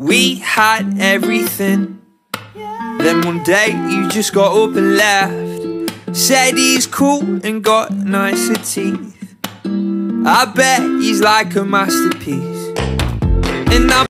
We had everything. Then one day you just got up and left. Said he's cool and got nicer teeth. I bet he's like a masterpiece. And I'm.